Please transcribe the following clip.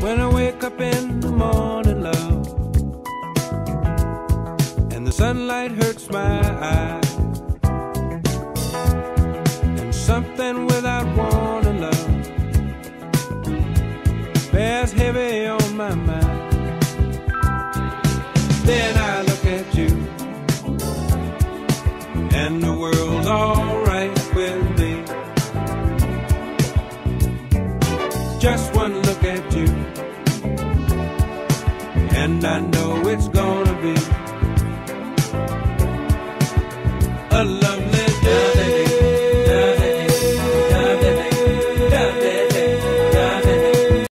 When I wake up in the morning, love, and the sunlight hurts my eyes, and something without warning, love, bears heavy on my mind. Then I look at you, and the world's alright with me. Just one look at you, and I know it's gonna be a love.